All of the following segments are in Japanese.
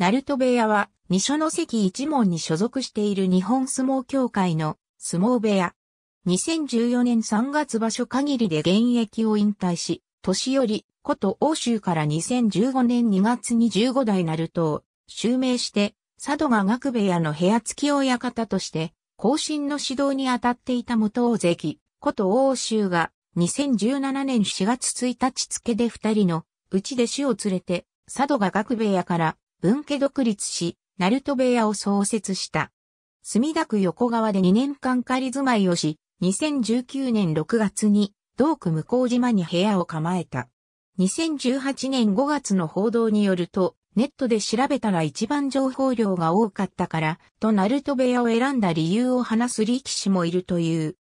ナルト部屋は、二所の関一門に所属している日本相撲協会の相撲部屋。2014年3月場所限りで現役を引退し、年寄り、こと欧州から2015年2月に15代ナルトを襲名して、佐渡が学部屋の部屋付き親方として、後進の指導に当たっていた元大関、こと欧州が2017年4月1日付で二人の内弟子を連れて、佐渡が学部屋から文家独立し、ナルト部屋を創設した。墨田区横川で2年間仮住まいをし、2019年6月に、同区向島に部屋を構えた。2018年5月の報道によると、ネットで調べたら一番情報量が多かったから、とナルト部屋を選んだ理由を話す力士もいるという。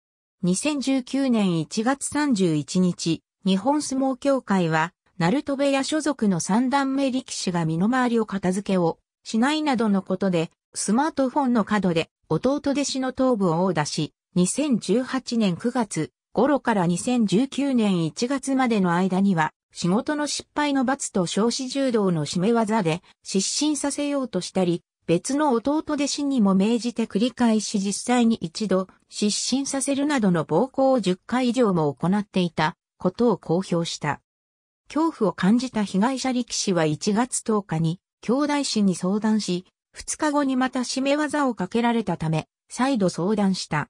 2019年1月31日、日本相撲協会は、ナルト部屋所属の三段目力士が身の回りを片付けをしないなどのことで、スマートフォンの角で弟弟子の頭部を殴打し、2018年9月頃から2019年1月までの間には、仕事の失敗の罰と少子柔道の締め技で失神させようとしたり、別の弟弟子にも命じて繰り返し実際に一度失神させるなどの暴行を10回以上も行っていたことを公表した。恐怖を感じた被害者力士は1月10日に兄弟氏に相談し、2日後にまた締め技をかけられたため、再度相談した。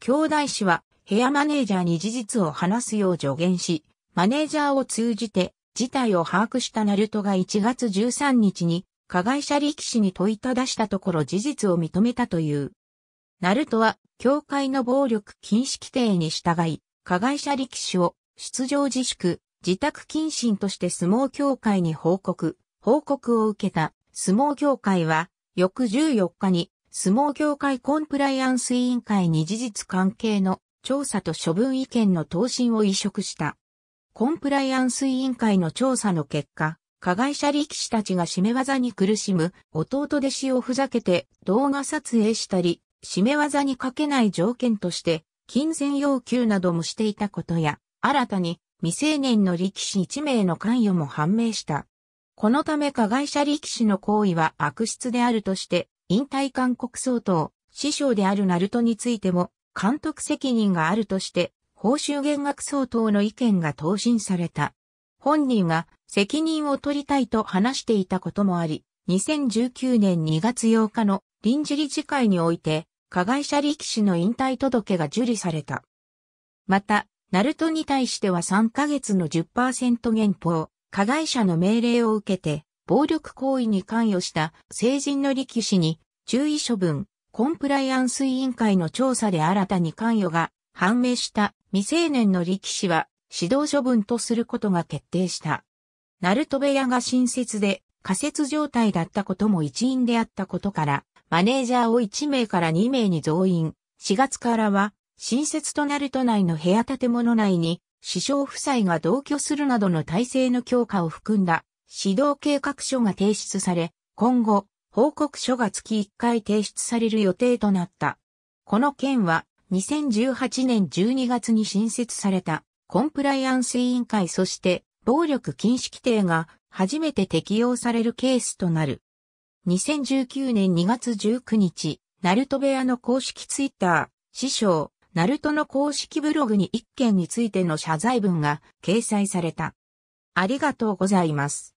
兄弟氏は部屋マネージャーに事実を話すよう助言し、マネージャーを通じて事態を把握したナルトが1月13日に加害者力士に問いただしたところ事実を認めたという。ナルトは、協会の暴力禁止規定に従い、加害者力士を出場自粛、自宅謹慎として相撲協会に報告、報告を受けた相撲協会は、翌14日に相撲協会コンプライアンス委員会に事実関係の調査と処分意見の答申を移植した。コンプライアンス委員会の調査の結果、加害者力士たちが締め技に苦しむ弟弟子をふざけて動画撮影したり、締め技にかけない条件として金銭要求などもしていたことや、新たに未成年の力士1名の関与も判明した。このため加害者力士の行為は悪質であるとして、引退勧告相当、師匠であるナルトについても、監督責任があるとして、報酬減額相当の意見が答申された。本人が責任を取りたいと話していたこともあり、2019年2月8日の臨時理事会において、加害者力士の引退届が受理された。また、ナルトに対しては3ヶ月の10%減俸、加害者の命令を受けて、暴力行為に関与した成人の力士に注意処分、コンプライアンス委員会の調査で新たに関与が判明した未成年の力士は指導処分とすることが決定した。ナルト部屋が新設で仮設状態だったことも一因であったことから、マネージャーを1名から2名に増員。4月からは新設となる都内の部屋建物内に、師匠夫妻が同居するなどの体制の強化を含んだ指導計画書が提出され、今後、報告書が月1回提出される予定となった。この件は、2018年12月に新設されたコンプライアンス委員会そして暴力禁止規定が初めて適用されるケースとなる。2019年2月19日、ナルト部屋の公式ツイッター、師匠、ナルトの公式ブログに一件についての謝罪文が掲載された。ありがとうございます。